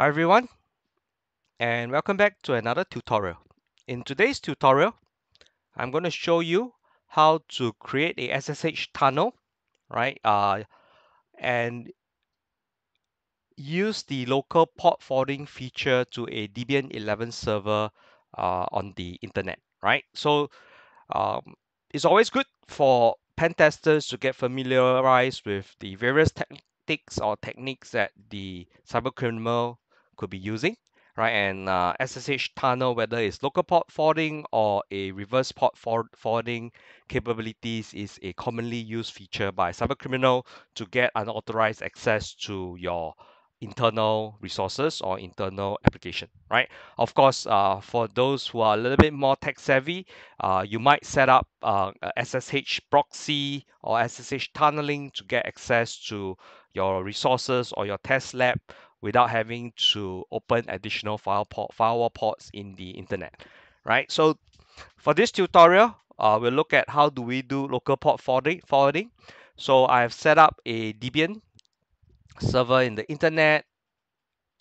Hi everyone and welcome back to another tutorial. In today's tutorial, I'm going to show you how to create a SSH tunnel, right? Uh, and use the local port forwarding feature to a Debian 11 server uh, on the internet, right? So um, it's always good for pen testers to get familiarized with the various tactics or techniques that the cyber criminal could be using, right? And uh, SSH tunnel, whether it's local port forwarding or a reverse port forwarding capabilities, is a commonly used feature by cyber criminal to get unauthorized access to your internal resources or internal application, right? Of course, uh, for those who are a little bit more tech savvy, uh, you might set up uh, SSH proxy or SSH tunneling to get access to your resources or your test lab without having to open additional port, firewall ports in the internet, right? So for this tutorial, uh, we'll look at how do we do local port forwarding. forwarding. So I've set up a Debian server in the internet.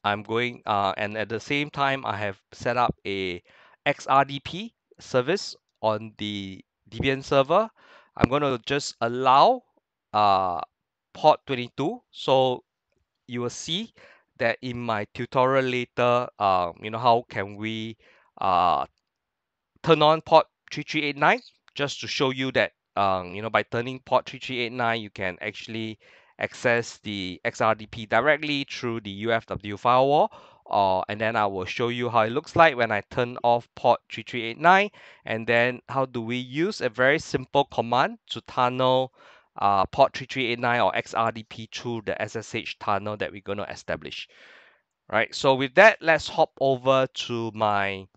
I'm going, uh, and at the same time, I have set up a XRDP service on the Debian server. I'm going to just allow uh, port 22. So you will see that in my tutorial later, uh, you know, how can we uh, turn on port 3389 just to show you that, um, you know, by turning port 3389, you can actually access the XRDP directly through the UFW firewall. Uh, and then I will show you how it looks like when I turn off port 3389 and then how do we use a very simple command to tunnel uh, port 3389 or XRDP through the SSH tunnel that we're going to establish. Right, so with that, let's hop over to my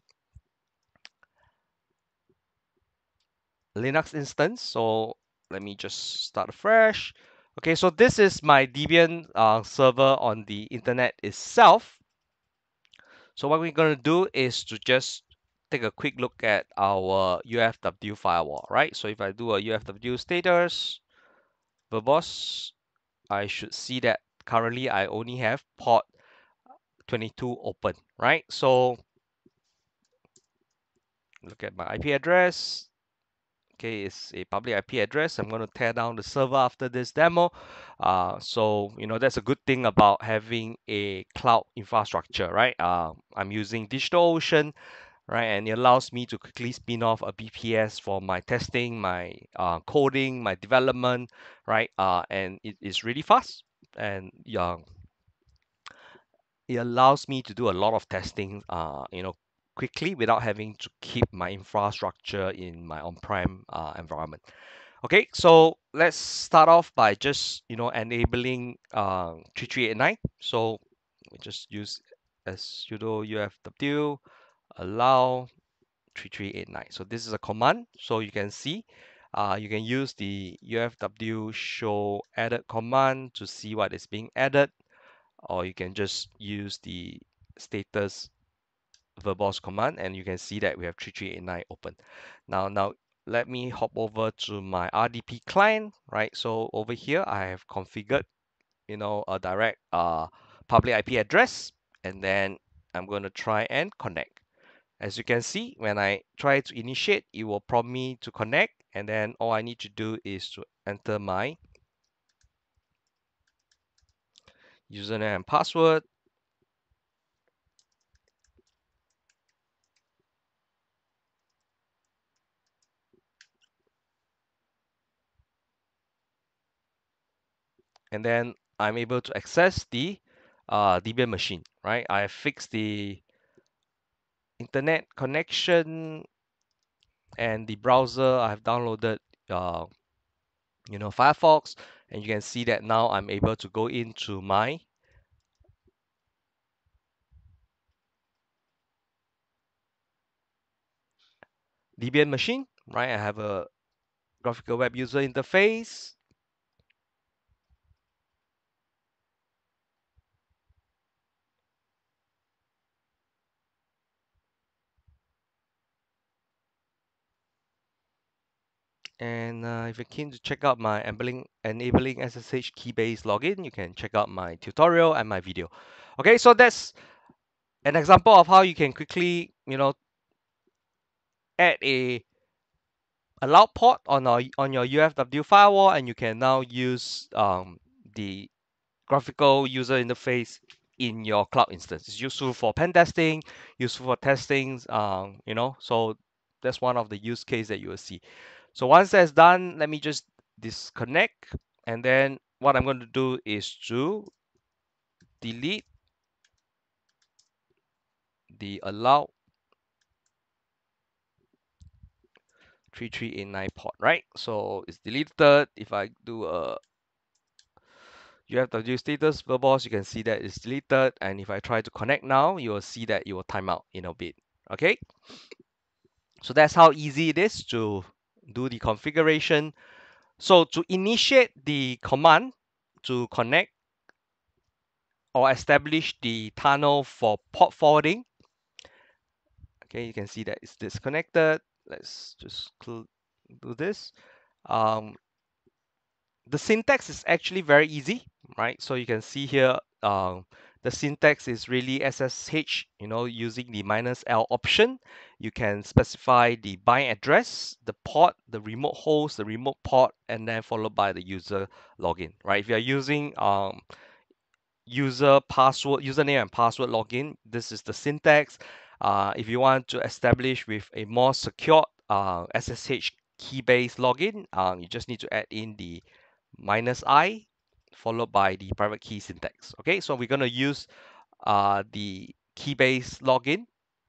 Linux instance. So let me just start fresh. Okay, so this is my Debian uh, server on the internet itself. So what we're going to do is to just take a quick look at our UFW firewall, right? So if I do a UFW status, verbose, I should see that currently I only have port 22 open, right? So look at my IP address. Okay, it's a public IP address. I'm going to tear down the server after this demo. Uh, so, you know, that's a good thing about having a cloud infrastructure, right? Uh, I'm using DigitalOcean, right? And it allows me to quickly spin off a VPS for my testing, my uh, coding, my development, right? Uh, and it is really fast. And yeah, it allows me to do a lot of testing, uh, you know, quickly without having to keep my infrastructure in my on-prem uh, environment. Okay, so let's start off by just you know enabling uh, 3389. So we just use as sudo ufw allow 3389. So this is a command. So you can see uh, you can use the ufw show added command to see what is being added or you can just use the status verbose command and you can see that we have 3389 open. Now, now let me hop over to my RDP client, right? So over here, I have configured, you know, a direct uh, public IP address, and then I'm going to try and connect. As you can see, when I try to initiate, it will prompt me to connect, and then all I need to do is to enter my username and password. And then I'm able to access the uh, machine, right? I fixed the internet connection and the browser. I've downloaded, uh, you know, Firefox, and you can see that now I'm able to go into my Debian machine, right? I have a graphical web user interface. And uh, if you're keen to check out my enabling, enabling SSH keybase login, you can check out my tutorial and my video. Okay, so that's an example of how you can quickly, you know, add a allow port on our on your UFW firewall, and you can now use um, the graphical user interface in your cloud instance. It's useful for pen testing, useful for testing, um, you know, so that's one of the use case that you will see. So once that's done, let me just disconnect. And then what I'm going to do is to delete the allow 3389 port, right? So it's deleted. If I do a ufw status verbose, you can see that it's deleted. And if I try to connect now, you will see that it will time out in a bit. Okay. So that's how easy it is to do the configuration. So to initiate the command to connect or establish the tunnel for port forwarding, okay, you can see that it's disconnected. Let's just do this. Um, the syntax is actually very easy, right? So you can see here, um, the syntax is really SSH, you know, using the minus L option. You can specify the bind address, the port, the remote host, the remote port, and then followed by the user login, right? If you're using um, user password, username and password login, this is the syntax. Uh, if you want to establish with a more secure uh, SSH key-based login, um, you just need to add in the minus i followed by the private key syntax. Okay, so we're going to use uh, the key-based login,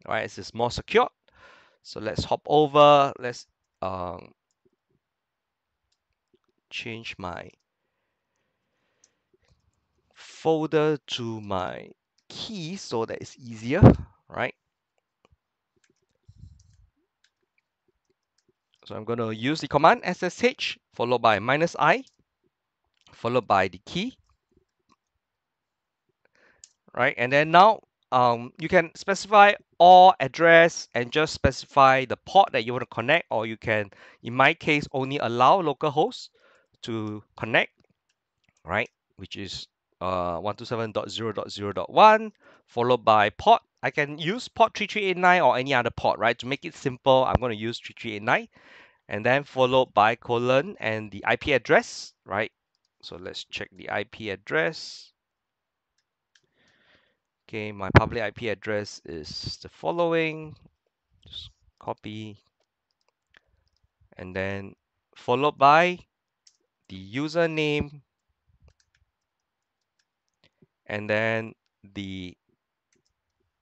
right? This is more secure. So let's hop over. Let's um, change my folder to my key so that it's easier, right? So I'm going to use the command SSH followed by minus i followed by the key right? And then now um, you can specify all address and just specify the port that you want to connect, or you can, in my case, only allow localhost to connect, right? Which is uh, 127.0.0.1 followed by port. I can use port 3389 or any other port, right? To make it simple, I'm going to use 3389 and then followed by colon and the IP address, right? So let's check the IP address. Okay, my public IP address is the following. Just copy and then followed by the username and then the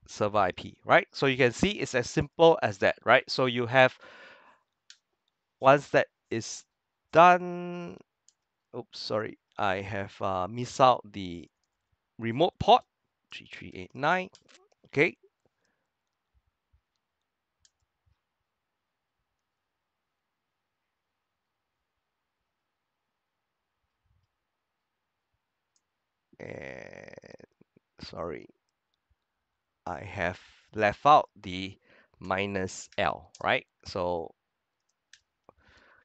server IP, right? So you can see it's as simple as that, right? So you have once that is done, oops, sorry, I have uh, missed out the remote port 3389. Okay. And sorry, I have left out the minus L, right? So,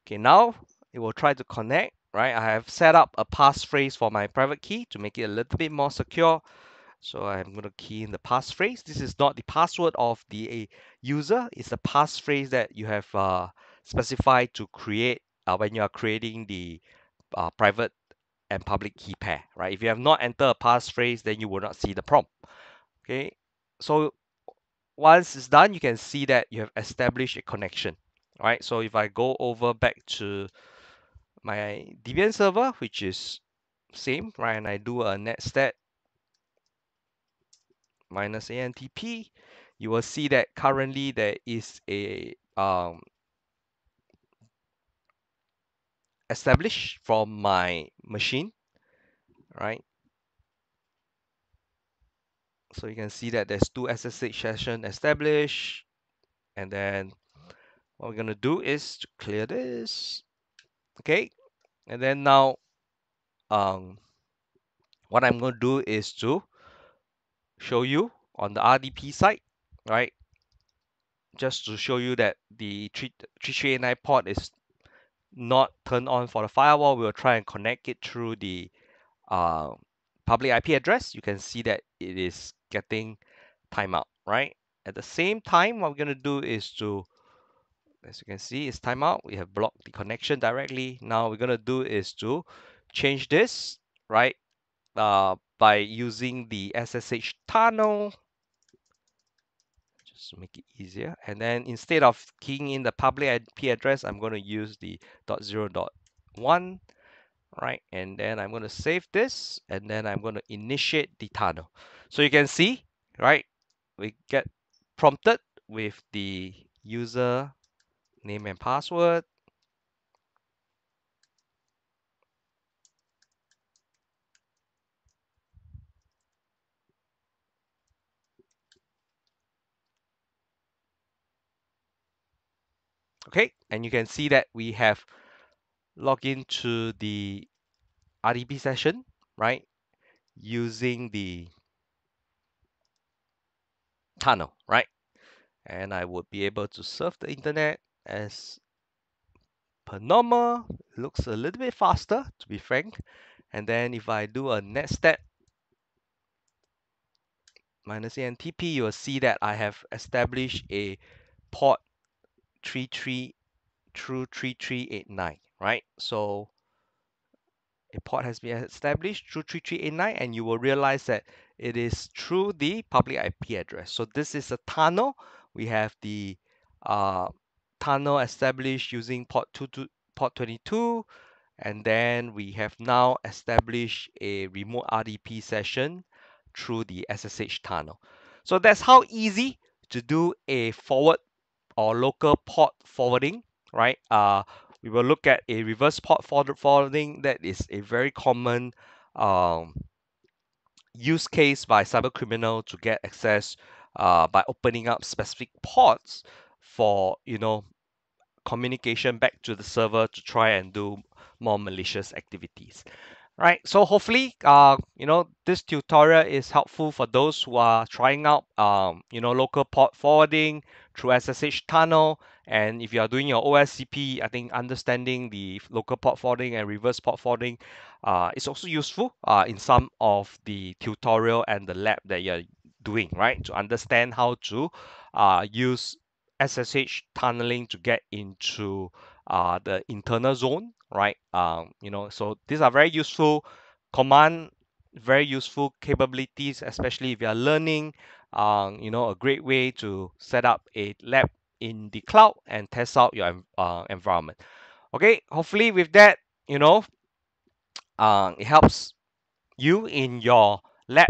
okay, now it will try to connect, right? I have set up a passphrase for my private key to make it a little bit more secure. So I'm going to key in the passphrase. This is not the password of the user. It's the passphrase that you have uh, specified to create uh, when you are creating the uh, private and public key pair, right? If you have not entered a passphrase, then you will not see the prompt. Okay, so once it's done, you can see that you have established a connection, right? So if I go over back to my Debian server, which is same, right? And I do a netstat minus ANTP, you will see that currently there is a um, established from my machine, right? So you can see that there's two SSH session established. And then what we're going to do is to clear this. Okay. And then now, um, what I'm going to do is to show you on the RDP side, right? Just to show you that the 3389 port is not turned on for the firewall. We'll try and connect it through the uh, public IP address. You can see that it is getting timeout, right? At the same time, what we're going to do is to, as you can see, it's timeout. We have blocked the connection directly. Now we're going to do is to change this, right? Uh, by using the SSH tunnel. Just make it easier. And then instead of keying in the public IP address, I'm going to use the dot zero dot one right? And then I'm going to save this and then I'm going to initiate the tunnel. So you can see, right? We get prompted with the user name and password. Okay, and you can see that we have logged into the RDP session, right? Using the tunnel, right? And I would be able to surf the internet as per normal. Looks a little bit faster, to be frank. And then if I do a netstat minus ANTP, you will see that I have established a port 33 through 3389, right? So a port has been established through 3389 and you will realize that it is through the public IP address. So this is a tunnel. We have the uh, tunnel established using port, two, two, port 22 and then we have now established a remote RDP session through the SSH tunnel. So that's how easy to do a forward or local port forwarding, right? Uh, we will look at a reverse port forwarding that is a very common um, use case by cyber criminal to get access uh, by opening up specific ports for you know communication back to the server to try and do more malicious activities. Right so hopefully uh you know this tutorial is helpful for those who are trying out um you know local port forwarding through SSH tunnel. And if you are doing your OSCP I think understanding the local port forwarding and reverse port forwarding uh is also useful uh in some of the tutorial and the lab that you're doing right? To understand how to uh use SSH tunneling to get into uh, the internal zone, right? Um, you know, so these are very useful command, very useful capabilities, especially if you are learning. Um, you know, a great way to set up a lab in the cloud and test out your uh, environment. Okay, hopefully with that, you know, uh, it helps you in your lab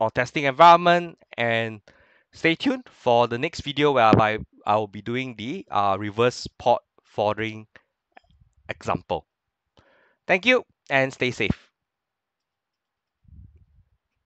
or testing environment and stay tuned for the next video whereby I will be doing the uh, reverse port forwarding example. Thank you and stay safe.